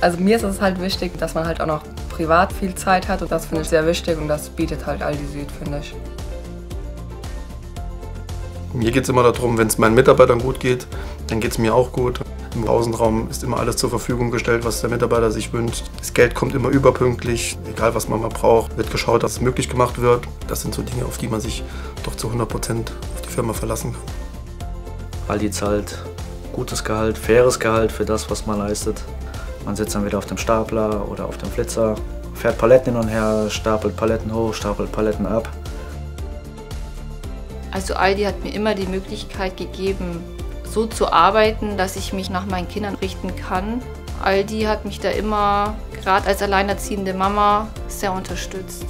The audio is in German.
Also mir ist es halt wichtig, dass man halt auch noch privat viel Zeit hat und das finde ich sehr wichtig und das bietet halt Aldi Süd, finde ich. Mir geht es immer darum, wenn es meinen Mitarbeitern gut geht, dann geht es mir auch gut. Im Außenraum ist immer alles zur Verfügung gestellt, was der Mitarbeiter sich wünscht. Das Geld kommt immer überpünktlich, egal was man mal braucht, wird geschaut, dass es möglich gemacht wird. Das sind so Dinge, auf die man sich doch zu 100 Prozent auf die Firma verlassen kann. Aldi zahlt gutes Gehalt, faires Gehalt für das, was man leistet. Man sitzt dann wieder auf dem Stapler oder auf dem Flitzer, fährt Paletten hin und her, stapelt Paletten hoch, stapelt Paletten ab. Also Aldi hat mir immer die Möglichkeit gegeben, so zu arbeiten, dass ich mich nach meinen Kindern richten kann. Aldi hat mich da immer, gerade als alleinerziehende Mama, sehr unterstützt.